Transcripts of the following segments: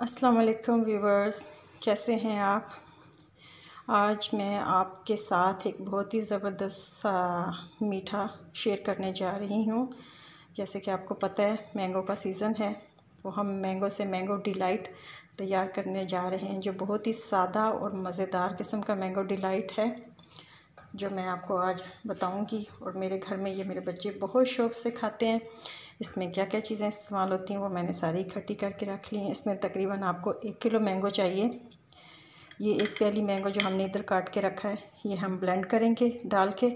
अस्सलाम वालेकुम व्यूवर्स, कैसे हैं आप? आज मैं आपके साथ एक बहुत ही ज़बरदस्त मीठा शेयर करने जा रही हूँ। जैसे कि आपको पता है, मैंगो का सीज़न है तो हम मैंगो से मैंगो डिलाइट तैयार करने जा रहे हैं, जो बहुत ही सादा और मज़ेदार किस्म का मैंगो डिलाइट है, जो मैं आपको आज बताऊँगी। और मेरे घर में ये मेरे बच्चे बहुत शौक़ से खाते हैं। इसमें क्या क्या चीज़ें इस्तेमाल होती हैं, वो मैंने सारी इकट्ठी करके रख ली हैं। इसमें तकरीबन आपको एक किलो मैंगो चाहिए। ये एक प्याली मैंगो जो हमने इधर काट के रखा है, ये हम ब्लेंड करेंगे डाल के।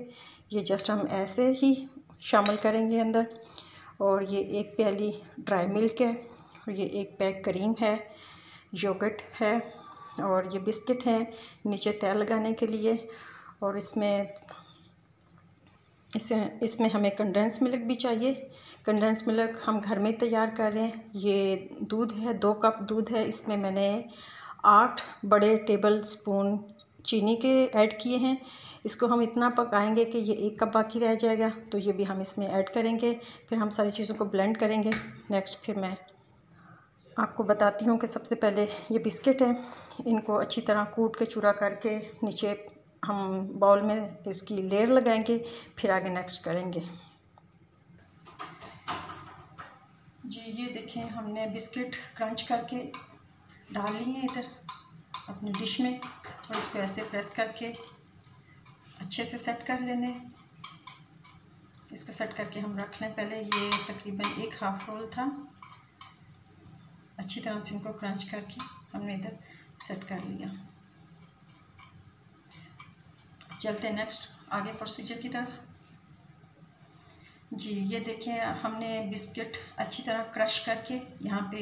ये जस्ट हम ऐसे ही शामिल करेंगे अंदर। और ये एक प्याली ड्राई मिल्क है, और ये एक पैक करीम है, योगर्ट है, और ये बिस्किट हैं नीचे तेल लगाने के लिए। और इसमें, इसे, इसमें हमें कंडेंस मिल्क भी चाहिए कंडेंस मिल्क हम घर में तैयार कर रहे हैं। ये दूध है, दो कप दूध है। इसमें मैंने आठ बड़े टेबल स्पून चीनी के ऐड किए हैं। इसको हम इतना पकाएँगे कि ये एक कप बाकी रह जाएगा। तो ये भी हम इसमें ऐड करेंगे। फिर हम सारी चीज़ों को ब्लेंड करेंगे। नेक्स्ट फिर मैं आपको बताती हूँ कि सबसे पहले ये बिस्किट हैं। इनको अच्छी तरह कूट के चूरा करके नीचे हम बाउल में इसकी लेयर लगाएँगे। फिर आगे नेक्स्ट करेंगे। जी, ये देखें, हमने बिस्किट क्रंच करके डाल लिए हैं इधर, अपनी डिश में, और इसको ऐसे प्रेस करके अच्छे से सेट कर लेने इसको सेट करके हम रख लें। पहले ये तकरीबन एक हाफ़ रोल था। अच्छी तरह से इनको क्रंच करके हमने इधर सेट कर लिया। चलते नेक्स्ट, आगे प्रोसीजर की तरफ़। जी, ये देखें, हमने बिस्किट अच्छी तरह क्रश करके यहाँ पे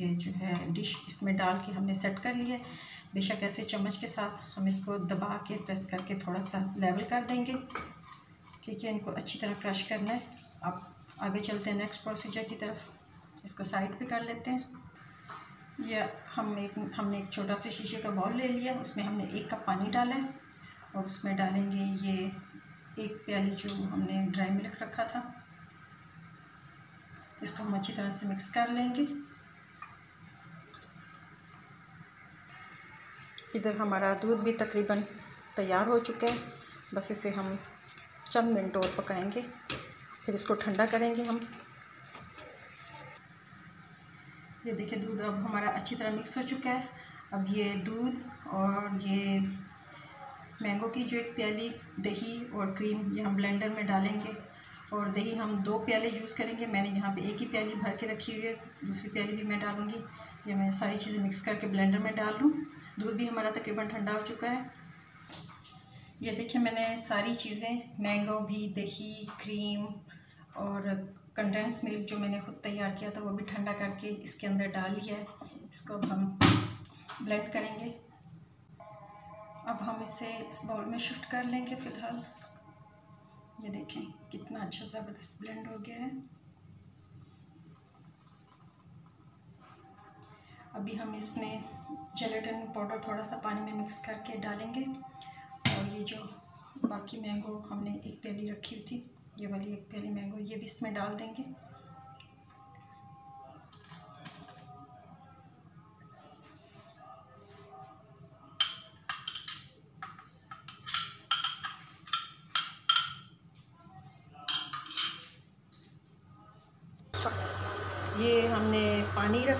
ये जो है, डिश इसमें डाल के हमने सेट कर है। बेशक ऐसे चम्मच के साथ हम इसको दबा के, प्रेस करके थोड़ा सा लेवल कर देंगे है इनको अच्छी तरह क्रश करना है। अब आगे चलते हैं नेक्स्ट प्रोसीजर की तरफ़। इसको साइड पे कर लेते हैं। या हम एक, हमने एक छोटा सा शीशे का बॉल ले लिया, उसमें हमने एक कप पानी डाला है, और उसमें डालेंगे ये एक प्याली जो हमने ड्राई मिल्क रखा था, इसको हम अच्छी तरह से मिक्स कर लेंगे। इधर हमारा दूध भी तकरीबन तैयार हो चुका है। बस इसे हम चंद मिनट और पकाएँगे, फिर इसको ठंडा करेंगे हम। ये देखिए, दूध अब हमारा अच्छी तरह मिक्स हो चुका है। अब ये दूध और ये मैंगो की जो एक प्याली, दही और क्रीम ये हम ब्लेंडर में डालेंगे और दही हम दो प्याले यूज़ करेंगे। मैंने यहाँ पे एक ही प्याली भर के रखी हुई है, दूसरी प्याली भी मैं डालूँगी। ये मैं सारी चीज़ें मिक्स करके ब्लेंडर में डाल लूँ। दूध भी हमारा तकरीबन ठंडा हो चुका है। ये देखिए मैंने सारी चीज़ें, मैंगो भी, दही, क्रीम और कंडेंस मिल्क जो मैंने खुद तैयार किया था वो भी ठंडा करके इसके अंदर डाल लिया है। इसको अब हम ब्लेंड करेंगे। अब हम इसे इस बाउल में शिफ्ट कर लेंगे फ़िलहाल। ये देखें, कितना अच्छा ज़बरदस्त ब्लेंड हो गया है। अभी हम इसमें जेलेटिन पाउडर थोड़ा सा पानी में मिक्स करके डालेंगे। और ये जो बाकी मैंगो हमने एक प्याली रखी हुई थी, ये वाली एक प्याली मैंगो ये भी इसमें डाल देंगे।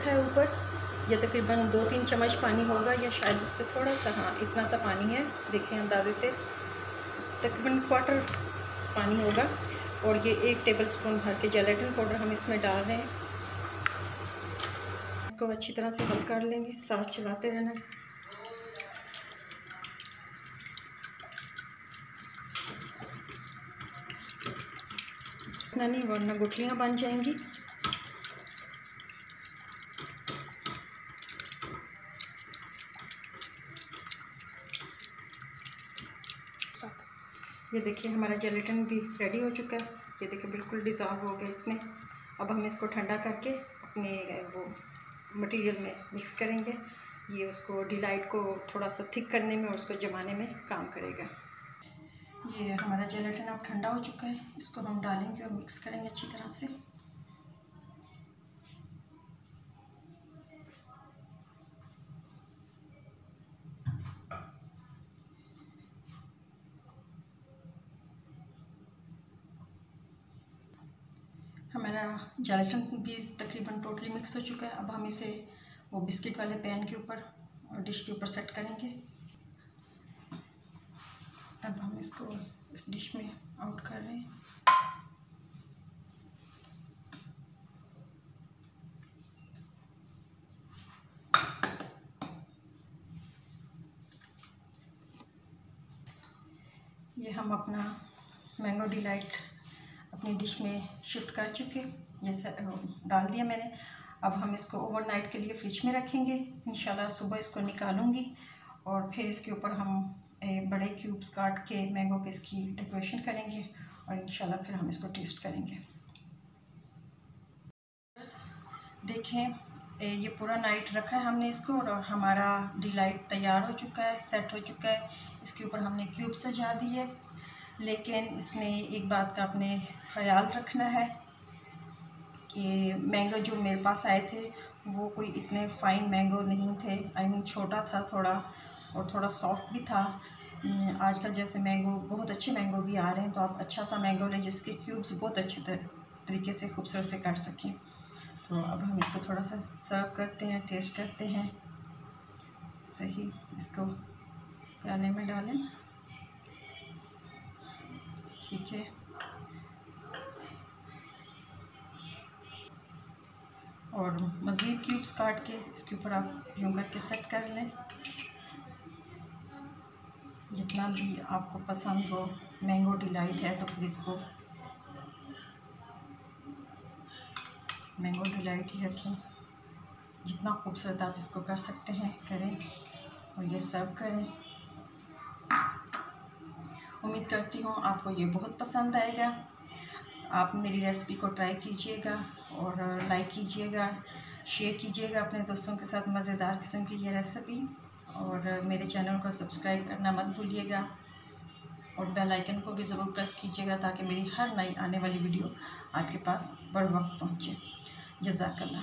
रखा है ऊपर। ये तकरीबन दो तीन चम्मच पानी होगा या शायद उससे थोड़ा सा हाँ इतना सा पानी है। देखें अंदाजे से तकरीबन क्वार्टर पानी होगा। और ये एक टेबल स्पून भर के जेलेटिन पाउडर हम इसमें डाल रहे हैं। इसको अच्छी तरह से हल कर लेंगे। साथ चलाते रहना। नहीं वरना गुठलियाँ बन जाएँगी। ये देखिए हमारा जेलेटिन भी रेडी हो चुका है। ये देखिए बिल्कुल डिज़ॉल्व हो गया इसमें। अब हम इसको ठंडा करके अपने वो मटेरियल में मिक्स करेंगे। ये उसको डिलाइट को थोड़ा सा थिक करने में और उसको जमाने में काम करेगा। ये हमारा जेलेटिन अब ठंडा हो चुका है। इसको हम डालेंगे और मिक्स करेंगे अच्छी तरह से। हमारा जलटन भी तकरीबन टोटली मिक्स हो चुका है। अब हम इसे वो बिस्किट वाले पैन के ऊपर और डिश के ऊपर सेट करेंगे। अब हम इसको इस डिश में आउट कर रहे हैं। ये हम अपना मैंगो डिलाइट अपनी डिश में शिफ्ट कर चुके ये डाल दिया मैंने। अब हम इसको ओवरनाइट के लिए फ्रिज में रखेंगे। इन सुबह इसको निकालूँगी और फिर इसके ऊपर हम बड़े क्यूब्स काट के मैंगो के इसकी डेकोरेशन करेंगे और इन फिर हम इसको टेस्ट करेंगे। देखें ये पूरा नाइट रखा है हमने इसको और हमारा डिलाइट तैयार हो चुका है सेट हो चुका है। इसके ऊपर हमने क्यूब सजा दिए। लेकिन इसमें एक बात का आपने ख्याल रखना है कि मैंगो जो मेरे पास आए थे, वो कोई इतने फ़ाइन मैंगो नहीं थे। आई मीन छोटा था थोड़ा और थोड़ा सॉफ्ट भी था। आजकल जैसे मैंगो बहुत अच्छे मैंगो भी आ रहे हैं तो आप अच्छा सा मैंगो लें, जिसके क्यूब्स बहुत अच्छे तरीके से, खूबसूरत से काट सकें। तो अब हम इसको थोड़ा सा सर्व करते हैं टेस्ट करते हैं। सही, इसको प्याले में डालें। और मज़ीद क्यूब्स काट के इसके ऊपर आप यूँ करके सेट कर लें। जितना भी आपको पसंद हो, मैंगो डिलाइट है तो फिर इसको मैंगो डिलाइट ही रखें। जितना खूबसूरत आप इसको कर सकते हैं, करें और ये सर्व करें। उम्मीद करती हूँ आपको ये बहुत पसंद आएगा। आप मेरी रेसिपी को ट्राई कीजिएगा। और लाइक कीजिएगा शेयर कीजिएगा अपने दोस्तों के साथ मज़ेदार किस्म की ये रेसिपी और मेरे चैनल को सब्सक्राइब करना मत भूलिएगा और बेल आइकन को भी ज़रूर प्रेस कीजिएगा ताकि मेरी हर नई आने वाली वीडियो आपके पास बड़ वक्त पहुँचे। जजाकल्ला